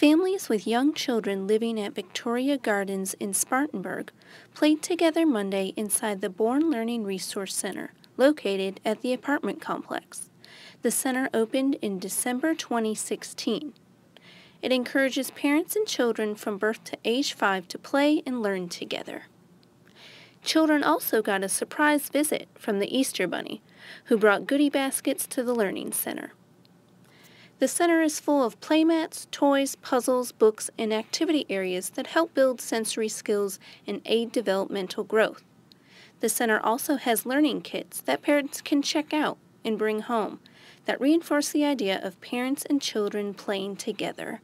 Families with young children living at Victoria Gardens in Spartanburg played together Monday inside the Born Learning Resource Center, located at the apartment complex. The center opened in December 2016. It encourages parents and children from birth to age 5 to play and learn together. Children also got a surprise visit from the Easter Bunny, who brought goodie baskets to the Learning Center. The center is full of playmats, toys, puzzles, books, and activity areas that help build sensory skills and aid developmental growth. The center also has learning kits that parents can check out and bring home that reinforce the idea of parents and children playing together.